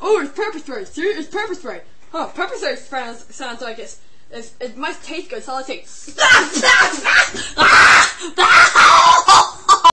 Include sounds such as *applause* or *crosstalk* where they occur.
Oh, it's pepper spray. See, it's pepper spray. Oh, pepper spray sounds, sounds like it's, it's, it must taste good, so I'll *laughs* take.